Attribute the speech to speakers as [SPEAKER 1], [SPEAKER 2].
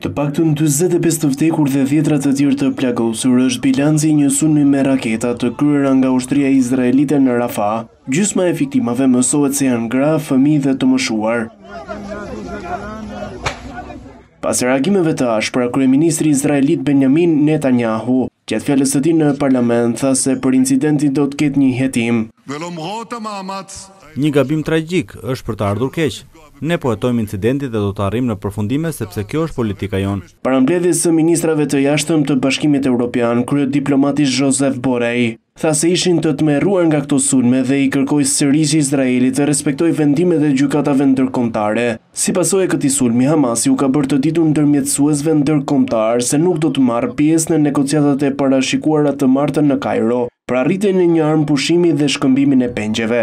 [SPEAKER 1] Të paktën 45 të vdekur dhe dhjetra të tjerë të plagosur është bilanci i një sulmi me raketa të kryera nga ushtria izraelite në Rafah. Gjysma e viktimave mësohet se janë gra, fëmijë dhe të moshuar. Pas reagimeve të ashpra, kryeministri izraelit Benjamin Netanyahu, gjatë fjalës së tij në parlament, tha se për incidentin do të ketë një hetim.
[SPEAKER 2] Një gabim tragjik, është për të ardhur keq. Ne po hetojmë incidentin dhe do të arrijmë në përfundime sepse kjo është politika jonë.
[SPEAKER 1] Para mbledhjes së ministrave të jashtëm të Bashkimit Europian, kryediplomati Josep Borrell, tha se ishin të tmerruar nga këto sulme dhe i kërkoi sërish Izraelit të respektojë vendimet e gjykatave ndërkombëtare. Si pasojë e këtij sulmi, Hamasi u ka bërë të ditur ndërmjetësuesve ndërkombëtarë se nuk do të marrë pjesë në negociatat e parashikuara të martën në Kajro për arritjen e një armëpushimi dhe shkëmbimin e pengjeve.